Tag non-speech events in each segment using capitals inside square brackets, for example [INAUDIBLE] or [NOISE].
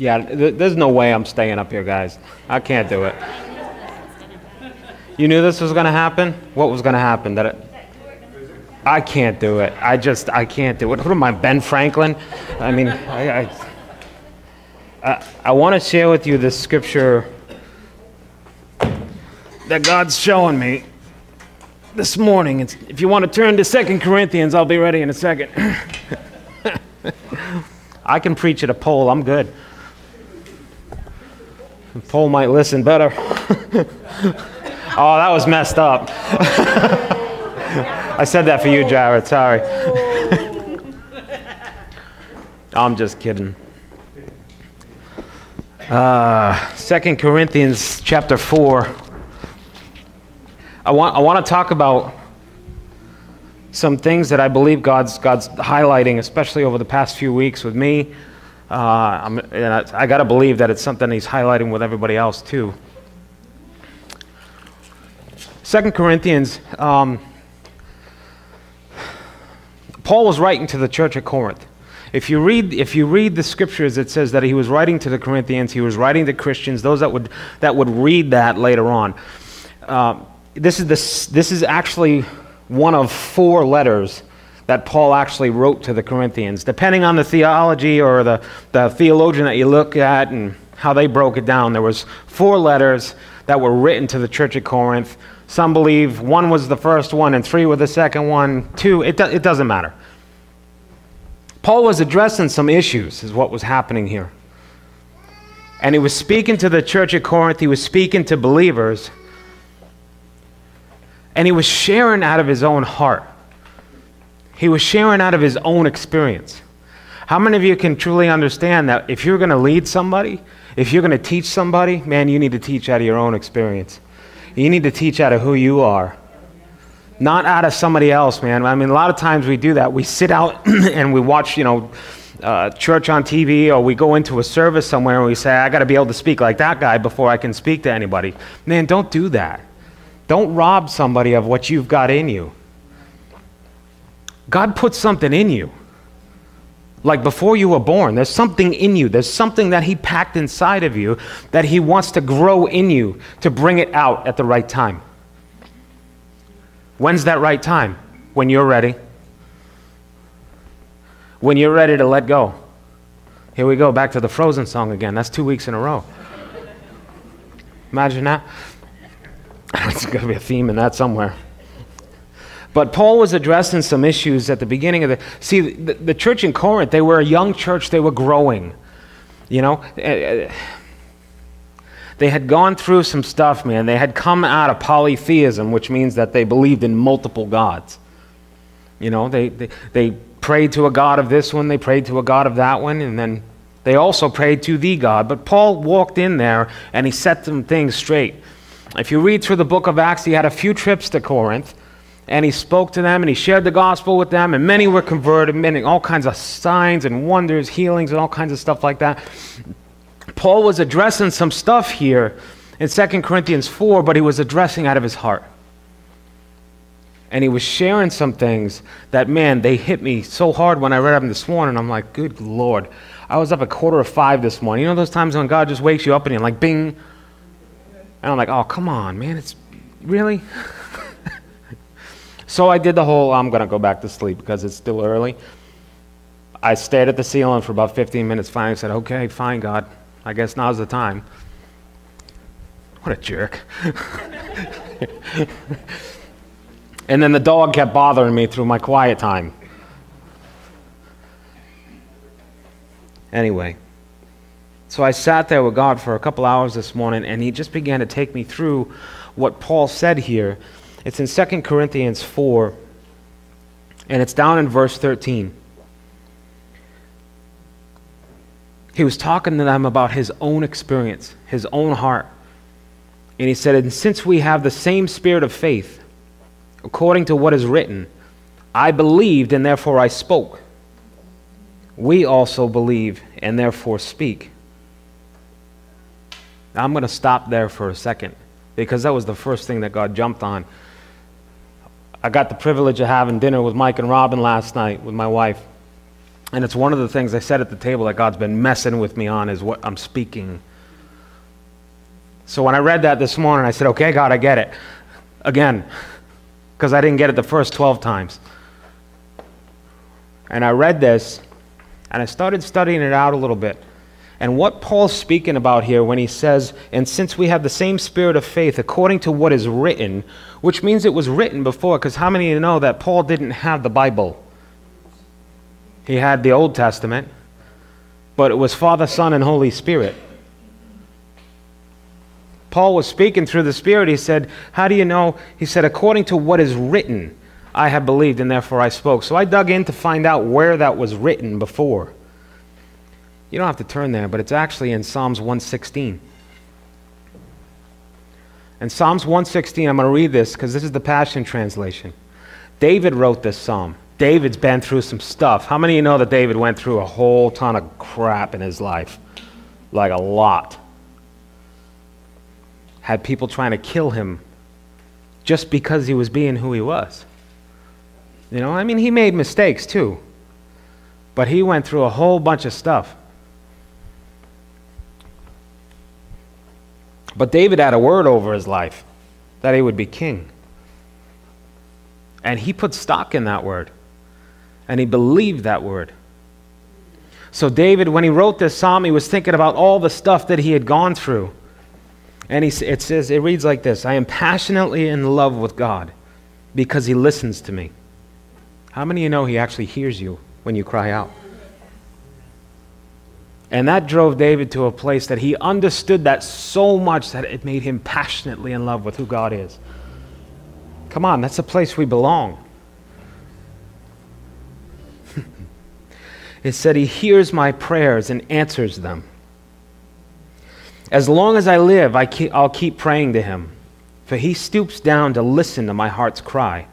Yeah, th- there's no way I'm staying up here, guys. I can't do it. You knew this was going to happen? What was going to happen? That it, I can't do it. I just, I can't do it. Who am I, Ben Franklin? I mean, I, I, I, want to share with you this scripture that God's showing me this morning. It's, if you want to turn to Second Corinthians, I'll be ready in a second. [LAUGHS] I can preach at a pole, I'm good. Pole might listen better. [LAUGHS] oh, that was messed up. [LAUGHS] I said that for you, Jared. Sorry. [LAUGHS] I'm just kidding. Uh, 2 Corinthians chapter 4. I want, I want to talk about some things that I believe God's, God's highlighting, especially over the past few weeks with me. Uh, I, I got to believe that it's something He's highlighting with everybody else too. Second Corinthians, um, Paul was writing to the church at Corinth. If you, read, if you read the scriptures, it says that he was writing to the Corinthians, he was writing to Christians, those that would, that would read that later on. Uh, this, is the, this is actually one of four letters that Paul actually wrote to the Corinthians. Depending on the theology or the, the theologian that you look at and how they broke it down, there was four letters that were written to the church at Corinth. Some believe one was the first one and three were the second one. Two, it, do, it doesn't matter. Paul was addressing some issues, is what was happening here. And he was speaking to the church at Corinth, he was speaking to believers, and he was sharing out of his own heart. He was sharing out of his own experience. How many of you can truly understand that if you're going to lead somebody, if you're going to teach somebody, man, you need to teach out of your own experience. You need to teach out of who you are, not out of somebody else, man. I mean, a lot of times we do that. We sit out [CLEARS THROAT] and we watch, you know, uh, church on TV, or we go into a service somewhere and we say, I got to be able to speak like that guy before I can speak to anybody. Man, don't do that. Don't rob somebody of what you've got in you. God put something in you. Like before you were born, there's something in you. There's something that He packed inside of you that He wants to grow in you to bring it out at the right time. When's that right time? When you're ready. When you're ready to let go. Here we go, back to the Frozen song again. That's two weeks in a row. Imagine that. [LAUGHS] It's going to be a theme in that somewhere. But Paul was addressing some issues at the beginning of the. See, the, the church in Corinth, they were a young church, they were growing. You know? Eh, eh, they had gone through some stuff, man. They had come out of polytheism, which means that they believed in multiple gods. You know, they, they, they prayed to a God of this one, they prayed to a God of that one, and then they also prayed to the God. But Paul walked in there and he set some things straight. If you read through the book of Acts, he had a few trips to Corinth and he spoke to them and he shared the gospel with them and many were converted many all kinds of signs and wonders healings and all kinds of stuff like that. Paul was addressing some stuff here in 2 corinthians 4 but he was addressing out of his heart. And he was sharing some things that man they hit me so hard when i read them this morning. I'm like good lord. I was up at quarter of five this morning. You know those times when god just wakes you up and you're like bing. And I'm like, oh, come on, man. It's really? [LAUGHS] so I did the whole, I'm going to go back to sleep because it's still early. I stared at the ceiling for about 15 minutes. Finally said, okay, fine, God. I guess now's the time. What a jerk. [LAUGHS] and then the dog kept bothering me through my quiet time. Anyway. So I sat there with God for a couple hours this morning, and He just began to take me through what Paul said here. It's in 2 Corinthians 4, and it's down in verse 13. He was talking to them about his own experience, his own heart. And he said, And since we have the same spirit of faith, according to what is written, I believed and therefore I spoke. We also believe and therefore speak. Now, I'm going to stop there for a second because that was the first thing that God jumped on. I got the privilege of having dinner with Mike and Robin last night with my wife. And it's one of the things I said at the table that God's been messing with me on is what I'm speaking. So when I read that this morning, I said, okay, God, I get it. Again, because I didn't get it the first 12 times. And I read this, and I started studying it out a little bit. And what Paul's speaking about here when he says, and since we have the same spirit of faith according to what is written, which means it was written before, because how many of you know that Paul didn't have the Bible? He had the Old Testament, but it was Father, Son, and Holy Spirit. Paul was speaking through the Spirit. He said, How do you know? He said, According to what is written, I have believed, and therefore I spoke. So I dug in to find out where that was written before. You don't have to turn there, but it's actually in Psalms 116. In Psalms 116, I'm going to read this because this is the Passion Translation. David wrote this psalm. David's been through some stuff. How many of you know that David went through a whole ton of crap in his life? Like a lot. Had people trying to kill him just because he was being who he was. You know, I mean, he made mistakes too. But he went through a whole bunch of stuff. But David had a word over his life that he would be king. And he put stock in that word. And he believed that word. So, David, when he wrote this psalm, he was thinking about all the stuff that he had gone through. And he, it says, it reads like this I am passionately in love with God because he listens to me. How many of you know he actually hears you when you cry out? And that drove David to a place that he understood that so much that it made him passionately in love with who God is. Come on, that's a place we belong. [LAUGHS] it said, He hears my prayers and answers them. As long as I live, I keep, I'll keep praying to Him, for He stoops down to listen to my heart's cry.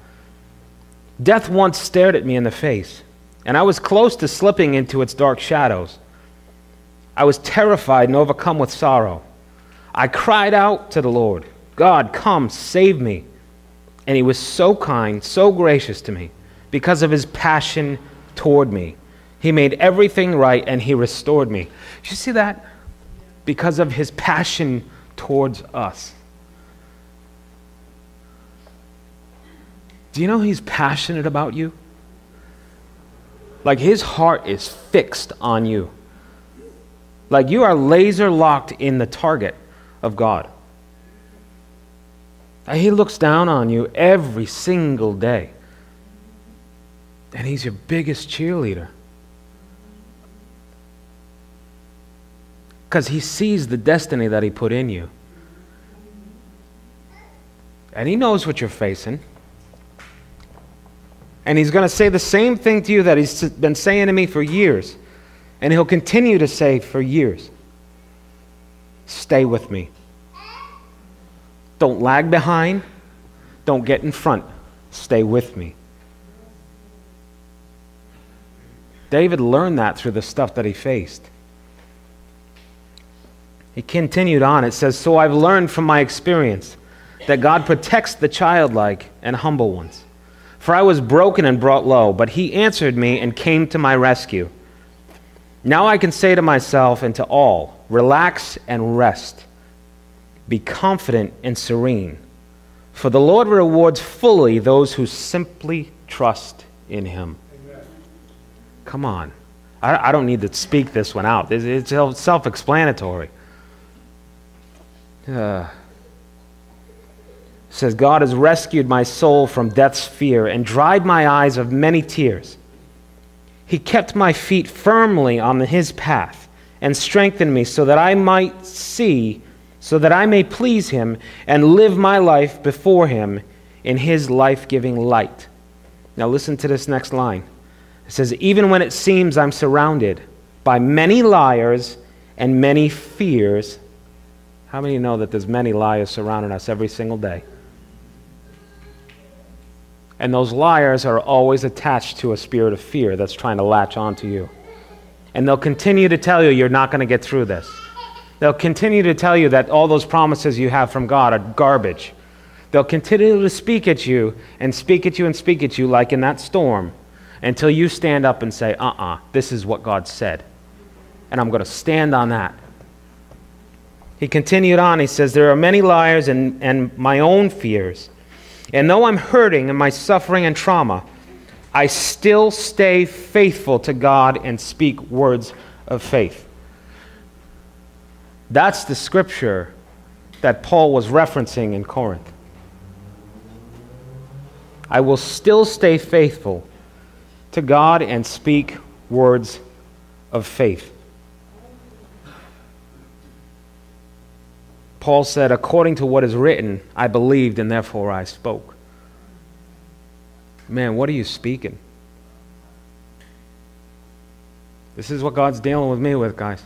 Death once stared at me in the face, and I was close to slipping into its dark shadows. I was terrified and overcome with sorrow. I cried out to the Lord, God, come, save me. And he was so kind, so gracious to me because of his passion toward me. He made everything right and he restored me. Did you see that? Because of his passion towards us. Do you know he's passionate about you? Like his heart is fixed on you. Like you are laser locked in the target of God. He looks down on you every single day. And he's your biggest cheerleader. Because he sees the destiny that he put in you. And he knows what you're facing. And he's going to say the same thing to you that he's been saying to me for years. And he'll continue to say for years Stay with me. Don't lag behind. Don't get in front. Stay with me. David learned that through the stuff that he faced. He continued on. It says, So I've learned from my experience that God protects the childlike and humble ones. For I was broken and brought low, but he answered me and came to my rescue. Now I can say to myself and to all, relax and rest. Be confident and serene. For the Lord rewards fully those who simply trust in him. Amen. Come on. I, I, don't need to speak this one out. It's, it's self explanatory. Uh, says, God has rescued my soul from death's fear and dried my eyes of many tears. He kept my feet firmly on his path and strengthened me so that I might see, so that I may please him and live my life before him in his life giving light. Now, listen to this next line. It says, Even when it seems I'm surrounded by many liars and many fears, how many know that there's many liars surrounding us every single day? And those liars are always attached to a spirit of fear that's trying to latch onto you. And they'll continue to tell you you're not going to get through this. They'll continue to tell you that all those promises you have from God are garbage. They'll continue to speak at you and speak at you and speak at you like in that storm. until you stand up and say, uh uh this is what God said. And I'm going to stand on that. He continued on. He says, There are many liars and, and my own fears. And though I'm hurting and my suffering and trauma, I still stay faithful to God and speak words of faith. That's the scripture that Paul was referencing in Corinth. I will still stay faithful to God and speak words of faith. Paul said, According to what is written, I believed and therefore I spoke. Man, what are you speaking? This is what God's dealing with me with, guys.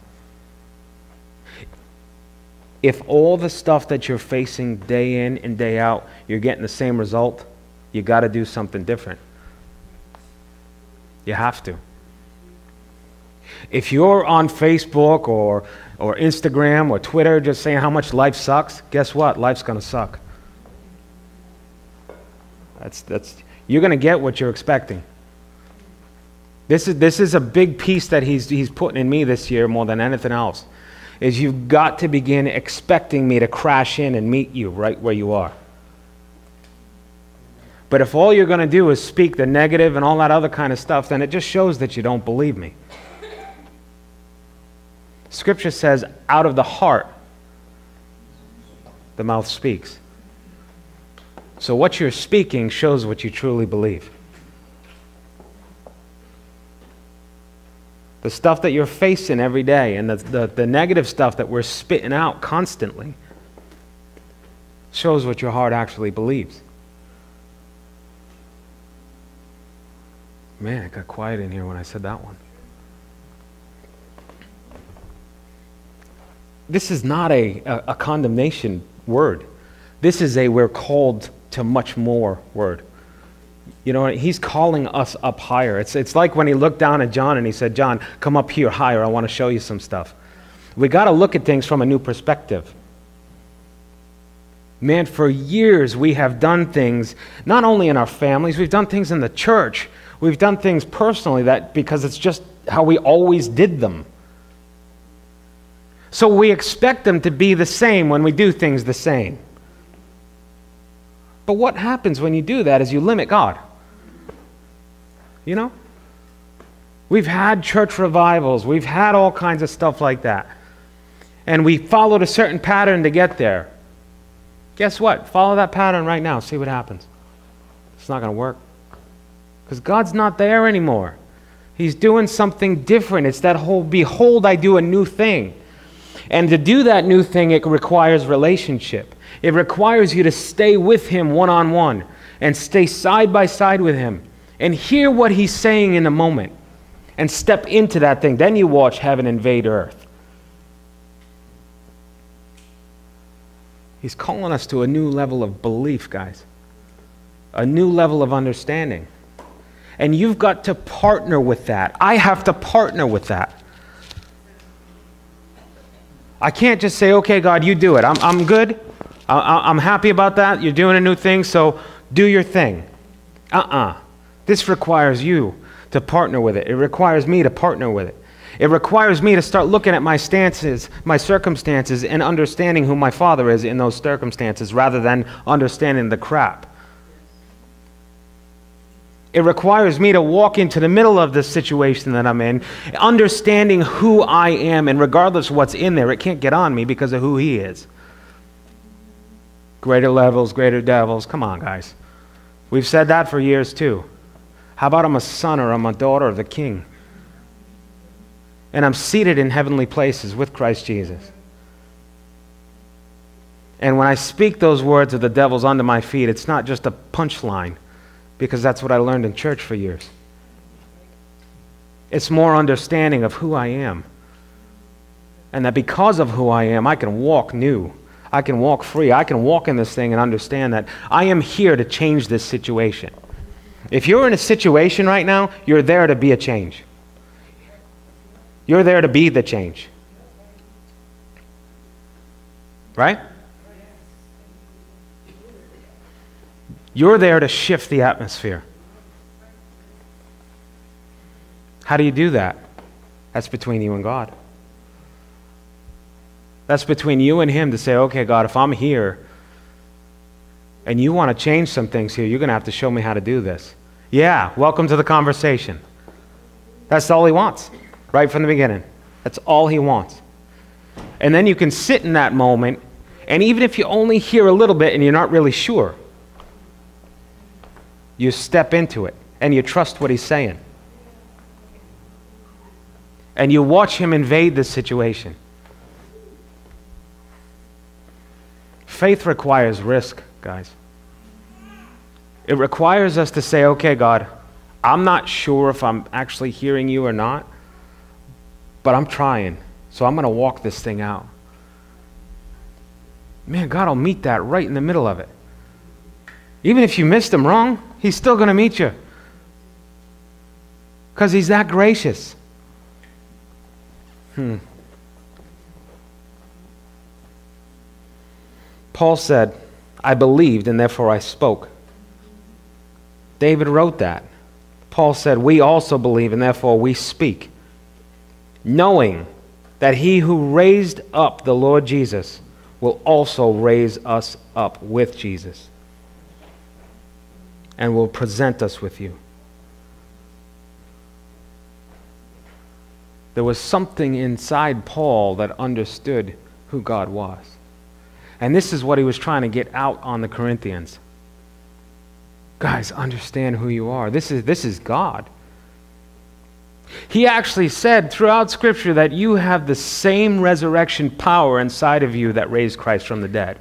If all the stuff that you're facing day in and day out, you're getting the same result, you got to do something different. You have to. If you're on Facebook or, or Instagram or Twitter just saying how much life sucks, guess what? Life's going to suck. That's, that's, you're going to get what you're expecting. This is, this is a big piece that he's, he's putting in me this year more than anything else. Is you've got to begin expecting me to crash in and meet you right where you are. But if all you're going to do is speak the negative and all that other kind of stuff, then it just shows that you don't believe me. Scripture says, out of the heart, the mouth speaks. So what you're speaking shows what you truly believe. The stuff that you're facing every day and the, the, the, negative stuff that we're spitting out constantly shows what your heart actually believes. Man, it got quiet in here when I said that one. This is not a, a, a condemnation word. This is a we're called to much more word. You know, he's calling us up higher. It's, it's like when he looked down at John and he said, John, come up here higher. I want to show you some stuff. We got to look at things from a new perspective. Man, for years we have done things, not only in our families, we've done things in the church We've done things personally that because it's just how we always did them. So we expect them to be the same when we do things the same. But what happens when you do that is you limit God. You know? We've had church revivals, we've had all kinds of stuff like that. And we followed a certain pattern to get there. Guess what? Follow that pattern right now, see what happens. It's not going to work because God's not there anymore. He's doing something different. It's that whole, behold, I do a new thing. And to do that new thing, it requires relationship. It requires you to stay with Him one on one and stay side by side with Him and hear what He's saying in a moment and step into that thing. Then you watch heaven invade earth. He's calling us to a new level of belief, guys, a new level of understanding. And you've got to partner with that. I have to partner with that. I can't just say, okay, God, you do it. I'm, I'm good. I, I'm happy about that. You're doing a new thing, so do your thing. Uh uh-uh. uh This requires you to partner with it. It requires me to partner with it. It requires me to start looking at my stances, my circumstances, and understanding who my father is in those circumstances rather than understanding the crap. It requires me to walk into the middle of the situation that I'm in, understanding who I am, and regardless of what's in there, it can't get on me because of who He is. Greater levels, greater devils. Come on, guys. We've said that for years too. How about I'm a son or I'm a daughter of the King? And I'm seated in heavenly places with Christ Jesus. And when I speak those words of the devil's under my feet, it's not just a punchline because that's what I learned in church for years. It's more understanding of who I am. And that because of who I am, I can walk new. I can walk free. I can walk in this thing and understand that I am here to change this situation. If you're in a situation right now, you're there to be a change. You're there to be the change. Right? You're there to shift the atmosphere. How do you do that? That's between you and God. That's between you and Him to say, okay, God, if I'm here and you want to change some things here, you're going to have to show me how to do this. Yeah, welcome to the conversation. That's all He wants, right from the beginning. That's all He wants. And then you can sit in that moment, and even if you only hear a little bit and you're not really sure, you step into it and you trust what He's saying. And you watch Him invade the situation. Faith requires risk, guys. It requires us to say, okay, God, I'm not sure if I'm actually hearing you or not, but I'm trying. So I'm going to walk this thing out. Man, God will meet that right in the middle of it. Even if you missed him wrong, he's still going to meet you. Because he's that gracious. Hmm. Paul said, I believed and therefore I spoke. David wrote that. Paul said, We also believe and therefore we speak, knowing that he who raised up the Lord Jesus will also raise us up with Jesus and will present us with you. There was something inside Paul that understood who God was. And this is what he was trying to get out on the Corinthians. Guys, understand who you are. This is, this is God. He actually said throughout Scripture that you have the same resurrection power inside of you that raised Christ from the dead.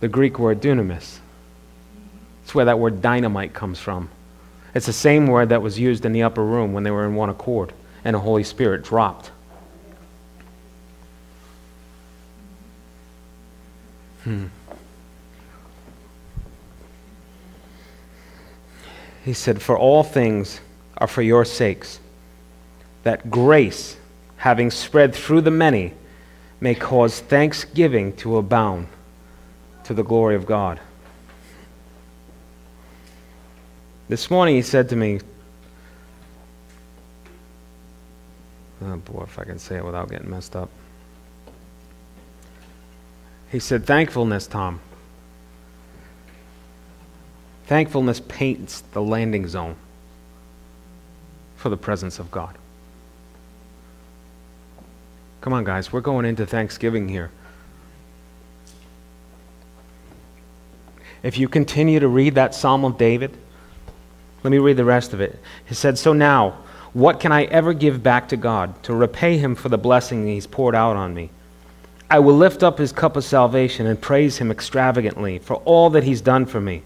The Greek word dunamis. It's where that word dynamite comes from. It's the same word that was used in the upper room when they were in one accord and the Holy Spirit dropped. Hmm. He said, For all things are for your sakes, that grace, having spread through the many, may cause thanksgiving to abound to the glory of God. This morning he said to me, Oh boy, if I can say it without getting messed up. He said, Thankfulness, Tom. Thankfulness paints the landing zone for the presence of God. Come on, guys, we're going into Thanksgiving here. If you continue to read that Psalm of David, let me read the rest of it. He said, So now, what can I ever give back to God to repay him for the blessing he's poured out on me? I will lift up his cup of salvation and praise him extravagantly for all that he's done for me.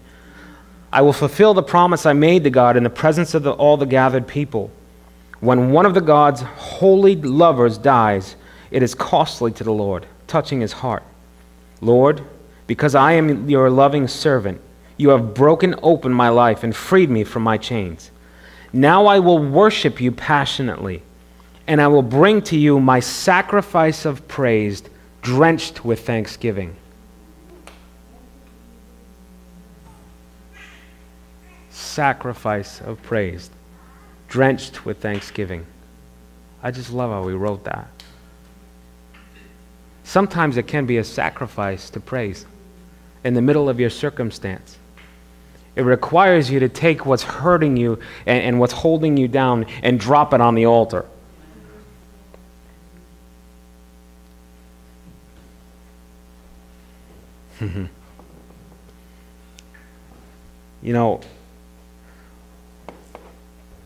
I will fulfill the promise I made to God in the presence of the, all the gathered people. When one of the God's holy lovers dies, it is costly to the Lord, touching his heart. Lord, because I am your loving servant, you have broken open my life and freed me from my chains. Now I will worship you passionately, and I will bring to you my sacrifice of praise drenched with thanksgiving. Sacrifice of praise, drenched with thanksgiving. I just love how he wrote that. Sometimes it can be a sacrifice to praise in the middle of your circumstance. It requires you to take what's hurting you and, and what's holding you down and drop it on the altar. [LAUGHS] you know,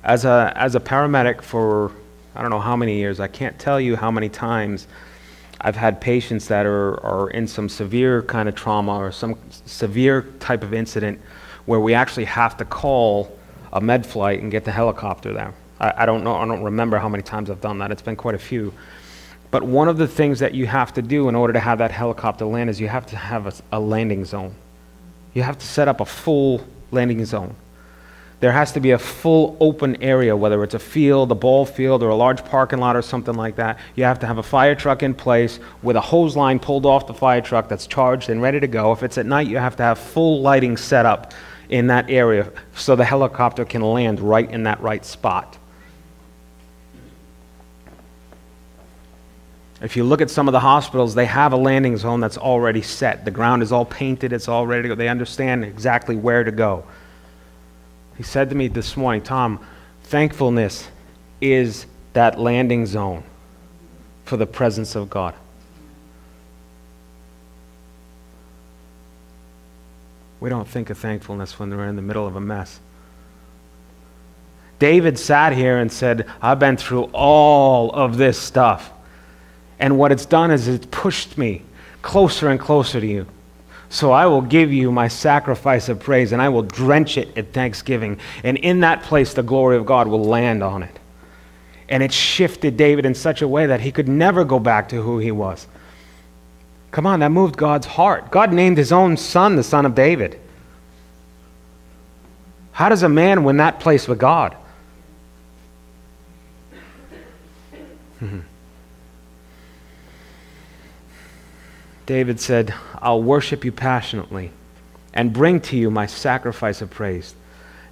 as a, as a paramedic for I don't know how many years, I can't tell you how many times I've had patients that are, are in some severe kind of trauma or some severe type of incident where we actually have to call a med flight and get the helicopter there. I, I don't know, I don't remember how many times I've done that. It's been quite a few. But one of the things that you have to do in order to have that helicopter land is you have to have a, a, landing zone. You have to set up a full landing zone. There has to be a full open area, whether it's a field, a ball field, or a large parking lot or something like that. You have to have a fire truck in place with a hose line pulled off the fire truck that's charged and ready to go. If it's at night, you have to have full lighting set up in that area so the helicopter can land right in that right spot. If you look at some of the hospitals, they have a landing zone that's already set. The ground is all painted, it's all ready to go. They understand exactly where to go. He said to me this morning, Tom, thankfulness is that landing zone for the presence of God. We don't think of thankfulness when we're in the middle of a mess. David sat here and said, I've been through all of this stuff. And what it's done is it's pushed me closer and closer to you. So I will give you my sacrifice of praise and I will drench it at thanksgiving. And in that place, the glory of God will land on it. And it shifted David in such a way that he could never go back to who he was. Come on, that moved God's heart. God named his own son the son of David. How does a man win that place with God? [LAUGHS] David said, I'll worship you passionately and bring to you my sacrifice of praise,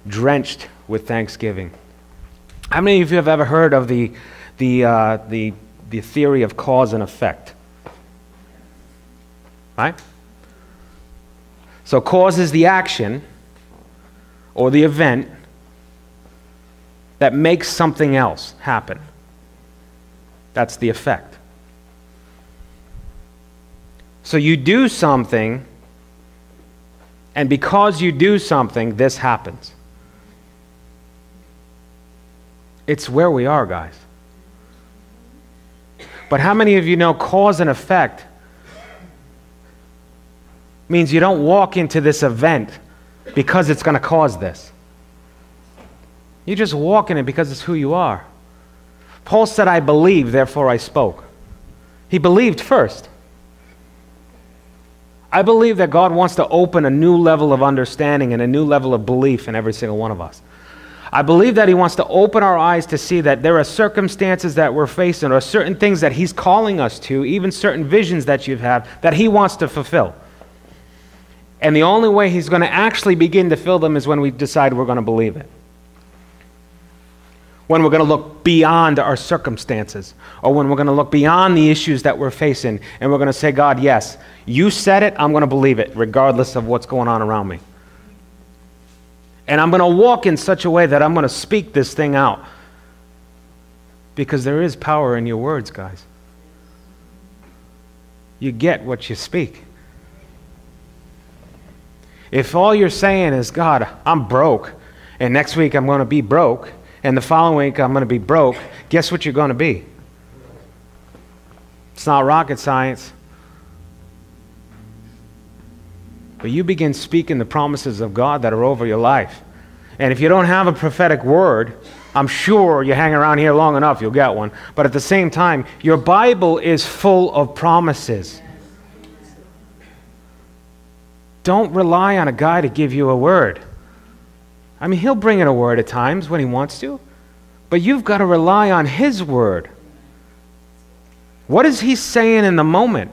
drenched with thanksgiving. How many of you have ever heard of the, the, uh, the, the theory of cause and effect? Right? So, cause is the action or the event that makes something else happen. That's the effect. So you do something, and because you do something, this happens. It's where we are, guys. But how many of you know cause and effect means you don't walk into this event because it's going to cause this? You just walk in it because it's who you are. Paul said, I believe, therefore I spoke. He believed first. I believe that God wants to open a new level of understanding and a new level of belief in every single one of us. I believe that He wants to open our eyes to see that there are circumstances that we're facing, or certain things that He's calling us to, even certain visions that you've had, that He wants to fulfill. And the only way He's going to actually begin to fill them is when we decide we're going to believe it when we're going to look beyond our circumstances, or when we're going to look beyond the issues that we're facing, and we're going to say, God, yes, you said it, I'm going to believe it, regardless of what's going on around me. And I'm going to walk in such a way that I'm going to speak this thing out. Because there is power in your words, guys. You get what you speak. If all you're saying is, God, I'm broke, and next week I'm going to be broke, and the following week I'm going to be broke, guess what you're going to be? It's not rocket science. But you begin speaking the promises of God that are over your life. And if you don't have a prophetic word, I'm sure you hang around here long enough, you'll get one. But at the same time, your Bible is full of promises. Don't rely on a guy to give you a word. I mean, he'll bring in a word at times when he wants to, but you've got to rely on his word. What is he saying in the moment?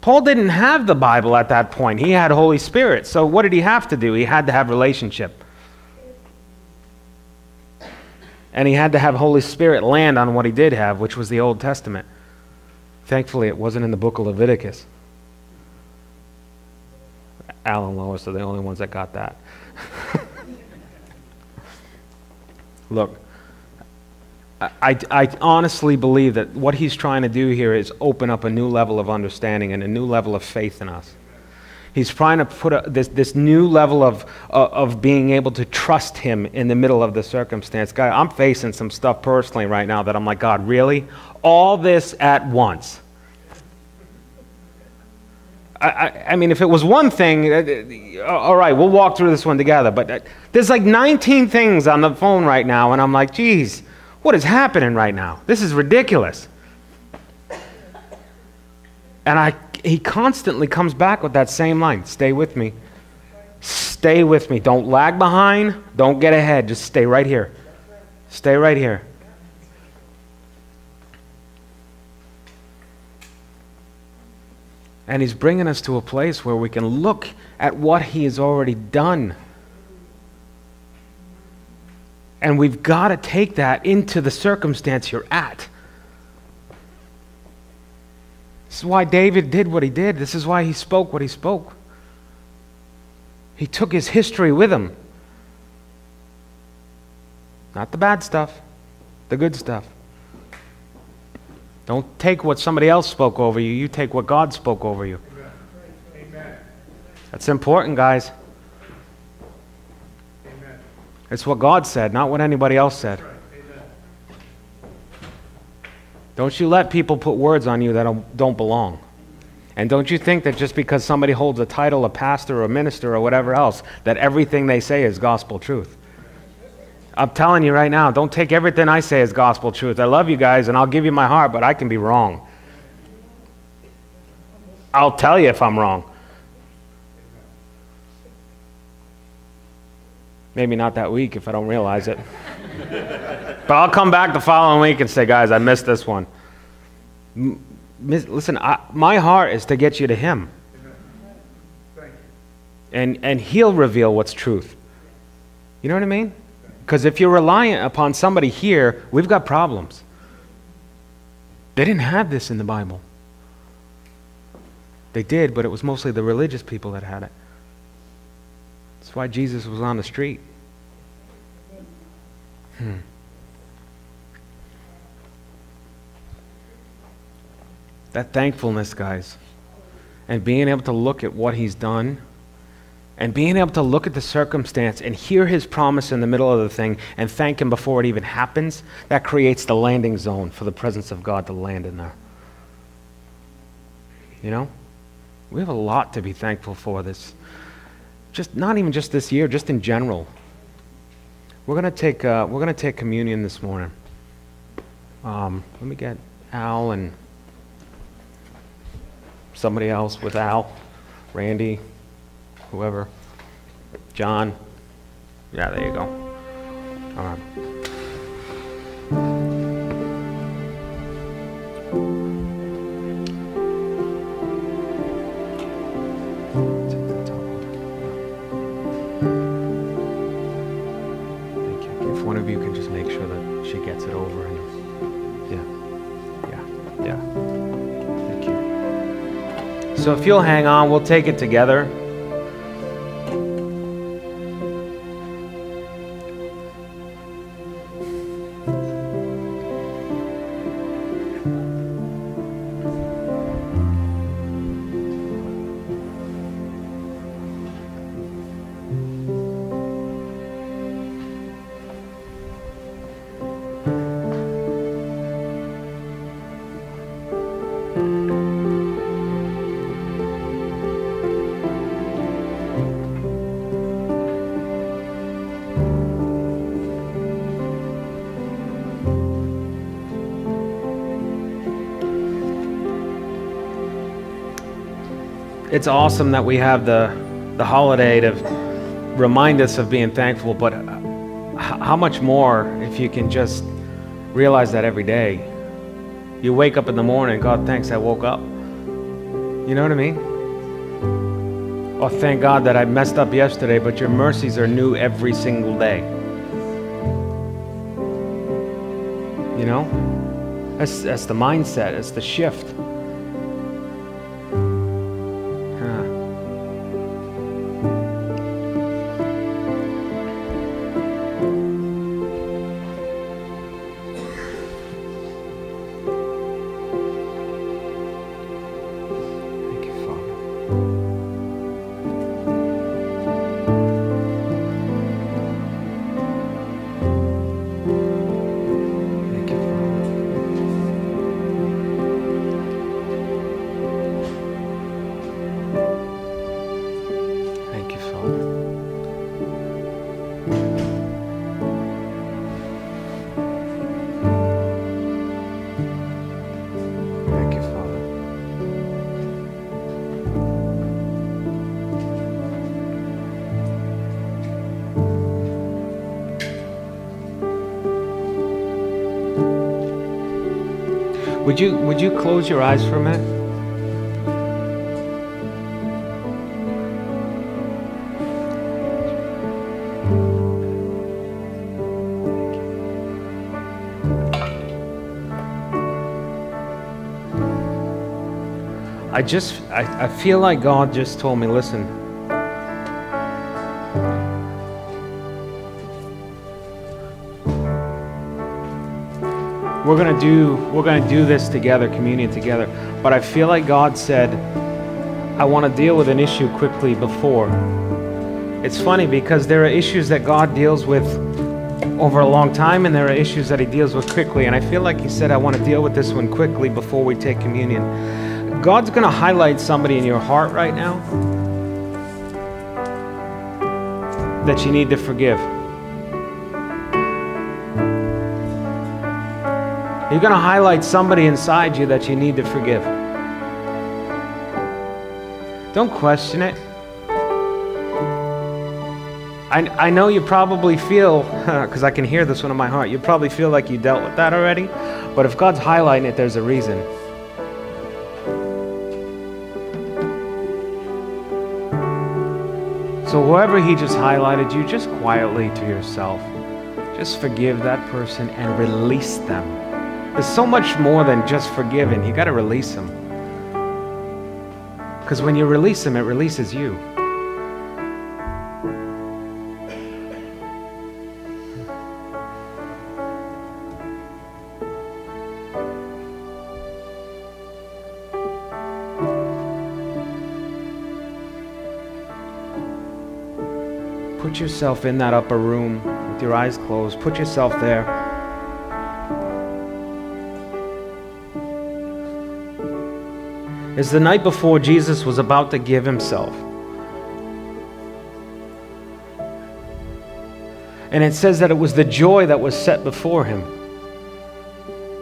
Paul didn't have the Bible at that point. He had Holy Spirit. So what did he have to do? He had to have relationship. And he had to have Holy Spirit land on what he did have, which was the Old Testament. Thankfully, it wasn't in the book of Leviticus. Alan and Lois are the only ones that got that. Look, I, I honestly believe that what he's trying to do here is open up a new level of understanding and a new level of faith in us. He's trying to put a, this, this new level of, uh, of being able to trust him in the middle of the circumstance. Guy, I'm facing some stuff personally right now that I'm like, God, really? All this at once? I, I, mean, if it was one thing, uh, uh, all right, we'll walk through this one together. But uh, there's like 19 things on the phone right now, and I'm like, geez, what is happening right now? This is ridiculous. And I, he constantly comes back with that same line stay with me. Stay with me. Don't lag behind. Don't get ahead. Just stay right here. Stay right here. And He's bringing us to a place where we can look at what He has already done. And we've got to take that into the circumstance you're at. This is why David did what he did. This is why he spoke what he spoke. He took his history with him. Not the bad stuff, the good stuff. Don't take what somebody else spoke over you, you take what God spoke over you. Amen. That's important, guys. Amen. It's what God said, not what anybody else said. Don't you let people put words on you that don't belong. And don't you think that just because somebody holds a title, a pastor, or a minister, or whatever else, that everything they say is gospel truth? I'm telling you right now, don't take everything I say as gospel truth. I love you guys and I'll give you my heart, but I can be wrong. I'll tell you if I'm wrong. Maybe not that week if I don't realize it. [LAUGHS] but I'll come back the following week and say, guys, I missed this one. Listen, I, my heart is to get you to Him. And, and He'll reveal what's truth. You know what I mean? Because if you're reliant upon somebody here, we've got problems. They didn't have this in the Bible. They did, but it was mostly the religious people that had it. That's why Jesus was on the street. Hmm. That thankfulness, guys, and being able to look at what he's done and being able to look at the circumstance and hear his promise in the middle of the thing and thank him before it even happens, that creates the landing zone for the presence of God to land in there. You know? We have a lot to be thankful for this. Just not even just this year, just in general. We're gonna take uh, we're gonna take communion this morning. Um, let me get Al and somebody else with Al, Randy whoever. John. Yeah, there you go. All right. If one of you can just make sure that she gets it over and yeah, yeah, yeah. Thank you. So if you'll hang on, we'll take it together. It's awesome that we have the, the holiday to remind us of being thankful, but uh, how much more if you can just realize that every day? You wake up in the morning, God, thanks I woke up. You know what I mean? Oh, thank God that I messed up yesterday, but your mercies are new every single day. You know? That's, that's the mindset, it's the shift. Bye. Would you would you close your eyes for a minute? I just I, I feel like God just told me, listen, We're gonna do, we're gonna do this together, communion together. But I feel like God said, I want to deal with an issue quickly before. It's funny because there are issues that God deals with over a long time, and there are issues that He deals with quickly. And I feel like He said, I want to deal with this one quickly before we take communion. God's going to highlight somebody in your heart right now that you need to forgive. You're going to highlight somebody inside you that you need to forgive. Don't question it. I, I know you probably feel, [LAUGHS] because I can hear this one in my heart, you probably feel like you dealt with that already. But if God's highlighting it, there's a reason. So, whoever He just highlighted you, just quietly to yourself, just forgive that person and release them. There's so much more than just forgiving, you got to release them. Because when you release them, it releases you. Put yourself in that upper room with your eyes closed. Put yourself there. It's the night before Jesus was about to give himself. And it says that it was the joy that was set before him.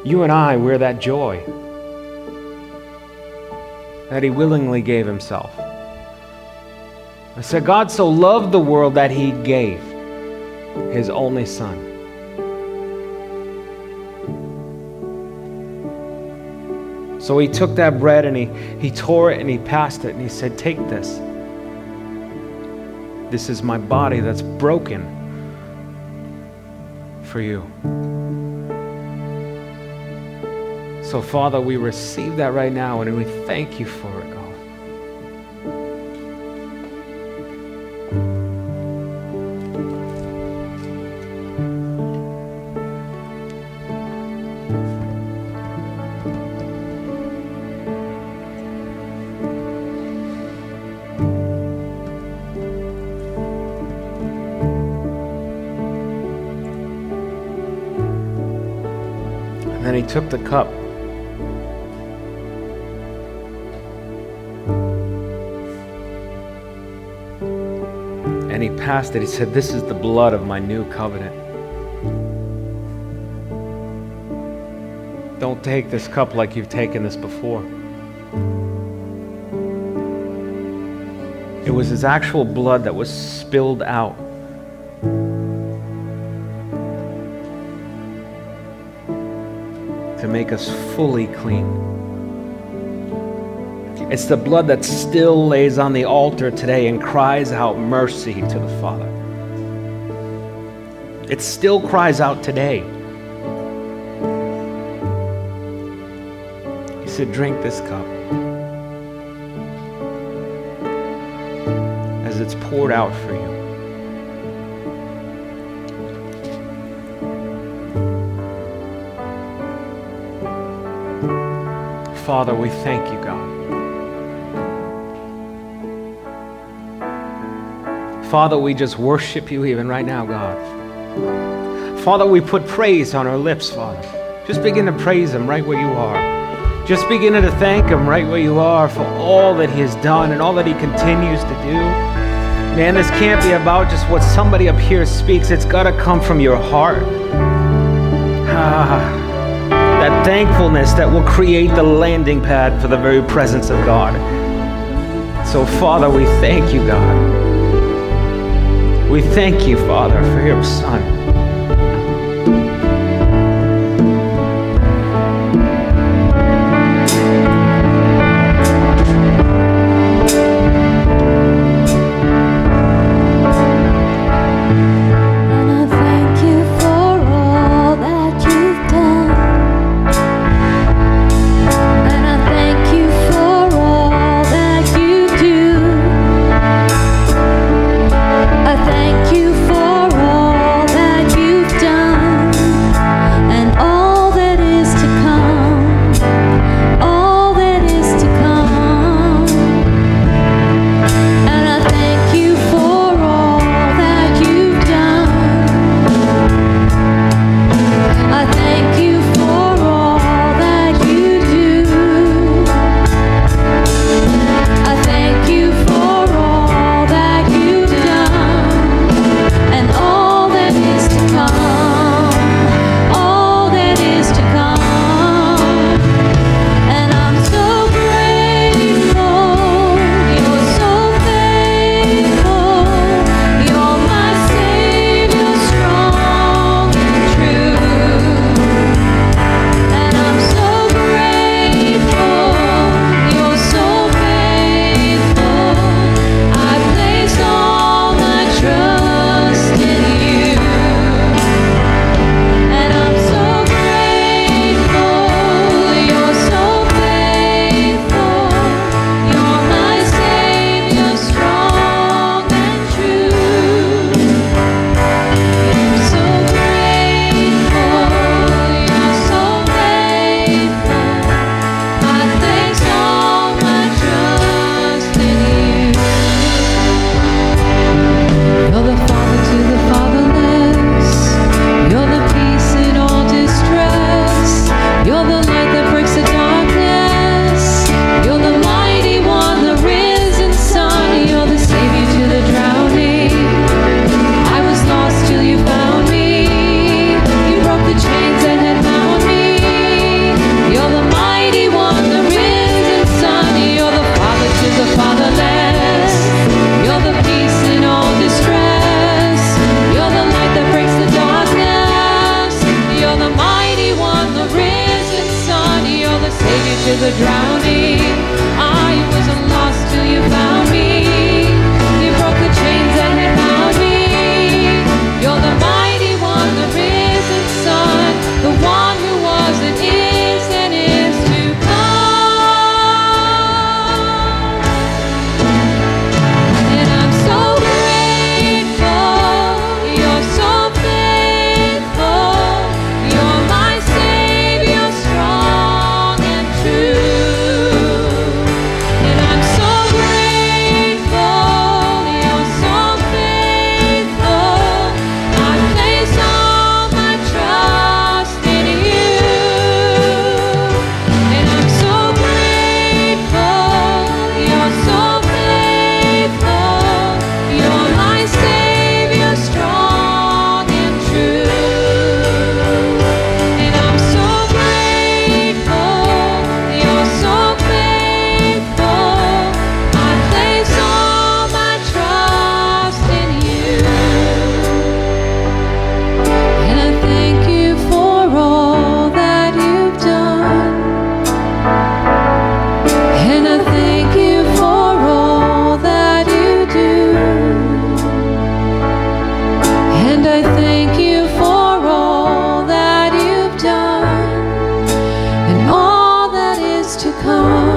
You and I, we're that joy that he willingly gave himself. I said, God so loved the world that he gave his only son. So he took that bread and he, he tore it and he passed it and he said, Take this. This is my body that's broken for you. So, Father, we receive that right now and we thank you for it, took the cup. And he passed it. He said, This is the blood of my new covenant. Don't take this cup like you've taken this before. It was his actual blood that was spilled out. Make us fully clean. It's the blood that still lays on the altar today and cries out mercy to the Father. It still cries out today. He said, Drink this cup. As it's poured out for you. Father, we thank you, God. Father, we just worship you even right now, God. Father, we put praise on our lips, Father. Just begin to praise Him right where you are. Just begin to thank Him right where you are for all that He has done and all that He continues to do. Man, this can't be about just what somebody up here speaks. It's got to come from your heart. Ah, that thankfulness that will create the landing pad for the very presence of God. So, Father, we thank you, God. We thank you, Father, for your Son. come.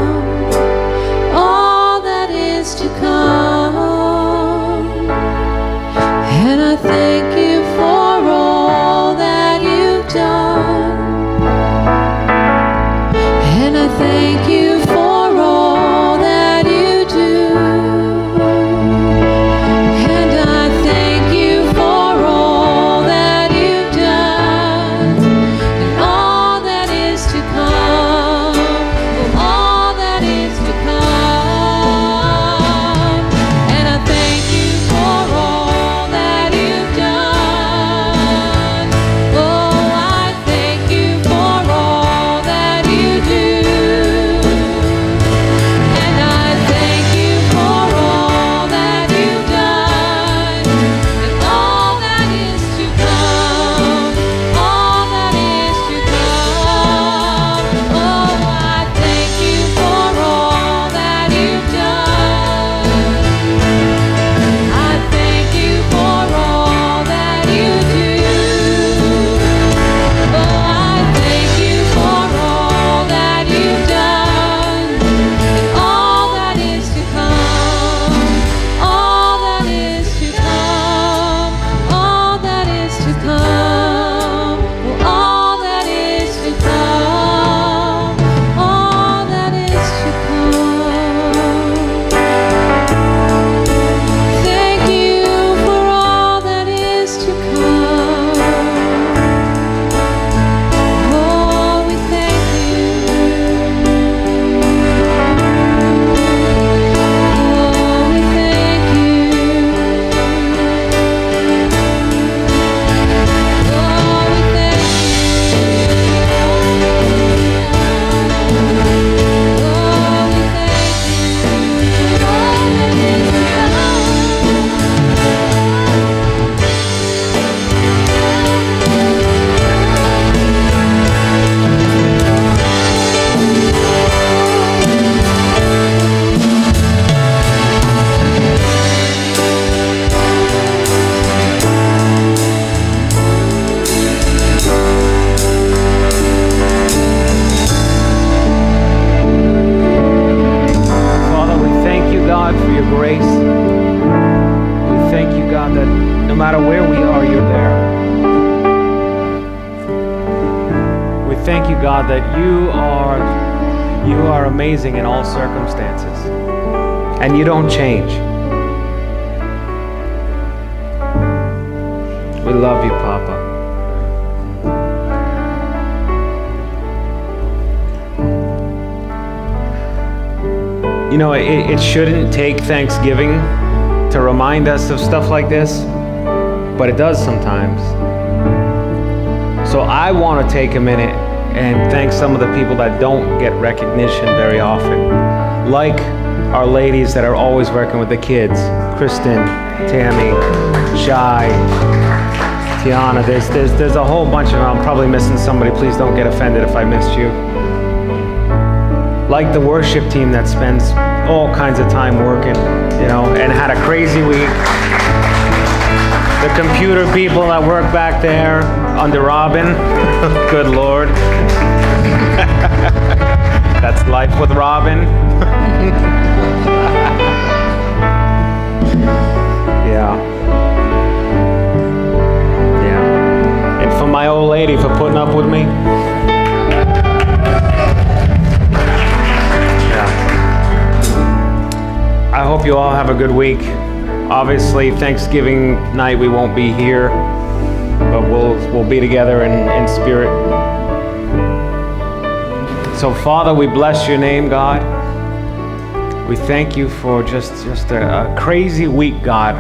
circumstances, and you don't change. We love you, Papa. You know, it, it shouldn't take Thanksgiving to remind us of stuff like this, but it does sometimes. So I want to take a minute and thank some of the people that don't get recognition very often like our ladies that are always working with the kids, Kristen, Tammy, Shy, Tiana. There's, there's, there's a whole bunch of them. I'm probably missing somebody. Please don't get offended if I missed you. Like the worship team that spends all kinds of time working, you know, and had a crazy week. The computer people that work back there under Robin. [LAUGHS] Good Lord. [LAUGHS] That's life with Robin. [LAUGHS] yeah. Yeah. And for my old lady for putting up with me. Yeah. I hope you all have a good week. Obviously, Thanksgiving night we won't be here, but we'll we'll be together in, in spirit. So, Father, we bless your name, God. We thank you for just just a, a crazy week, God.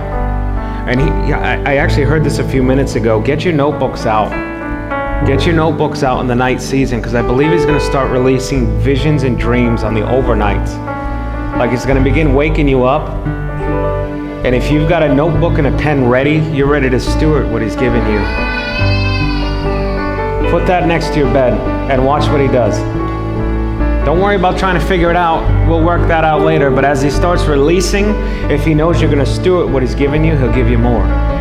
And he, I, I actually heard this a few minutes ago. Get your notebooks out. Get your notebooks out in the night season because I believe he's going to start releasing visions and dreams on the overnights. Like he's going to begin waking you up. And if you've got a notebook and a pen ready, you're ready to steward what he's given you. Put that next to your bed and watch what he does. Don't worry about trying to figure it out. We'll work that out later. But as he starts releasing, if he knows you're going to steward what he's given you, he'll give you more. [LAUGHS]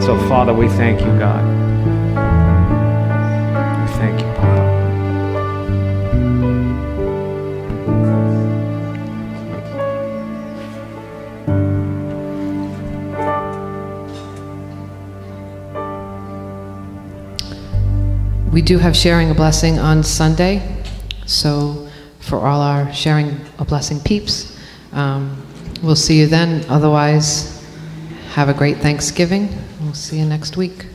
So, Father, we thank you, God. We do have sharing a blessing on Sunday. So, for all our sharing a blessing peeps, um, we'll see you then. Otherwise, have a great Thanksgiving. We'll see you next week.